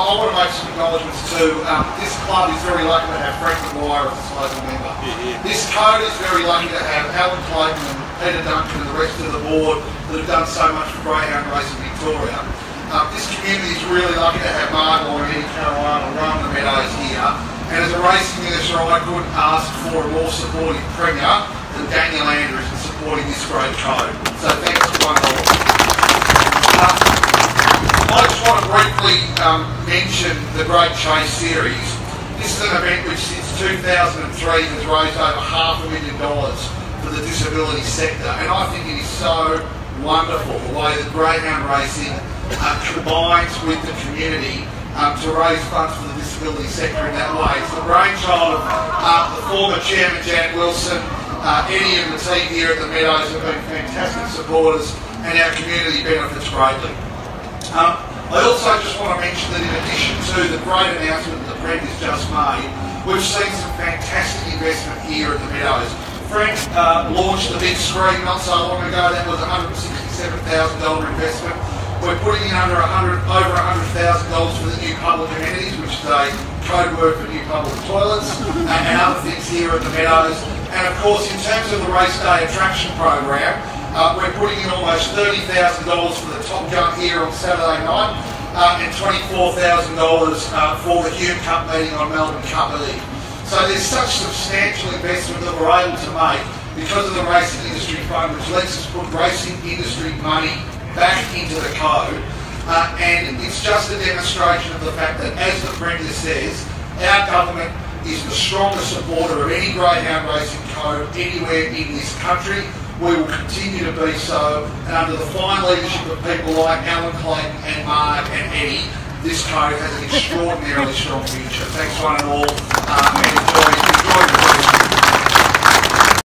I want to make some acknowledgements too. Um, this club is very lucky to have Frank McGuire as its local member. This code is very lucky to have Alan Clayton and Peter Duncan and the rest of the board that have done so much for greyhound racing Victoria. Um, this community is really lucky to have Margot and Eddie Caruana run the meadows here. And as a racing minister, I couldn't ask for a more supportive premier than Daniel Andrews in supporting this great code. So thanks to one all. Uh, I just want to briefly um, mention the Great Chase Series. This is an event which since 2003 has raised over half a million dollars for the disability sector and I think it is so wonderful the way that greyhound racing uh, combines with the community um, to raise funds for the disability sector in that way. It's the brainchild of uh, the former chairman Jan Wilson, uh, Eddie and the team here at the Meadows have been fantastic supporters and our community benefits greatly. Um, I also just want to mention that in addition to the great announcement that the has just made, we've seen some fantastic investment here at the Meadows. Frank uh, launched the big screen not so long ago. That was $167,000 investment. We're putting in under 100, over $100,000 for the new public amenities, which is a code word for new public toilets, and, and other things here at the Meadows. And of course, in terms of the race day attraction program, uh, we're putting in almost $30,000 for the Top Gun here on Saturday night uh, and $24,000 uh, for the Hume Cup meeting on Melbourne Cup Eve. So there's such substantial investment that we're able to make because of the Racing Industry Fund, which lets us put racing industry money back into the code. Uh, and it's just a demonstration of the fact that, as the Premier says, our government is the strongest supporter of any greyhound racing code anywhere in this country we will continue to be so. And under the fine leadership of people like Alan Clayton and Mark and Eddie, this code has an extraordinarily strong future. Thanks one and all. Um, enjoy, enjoy.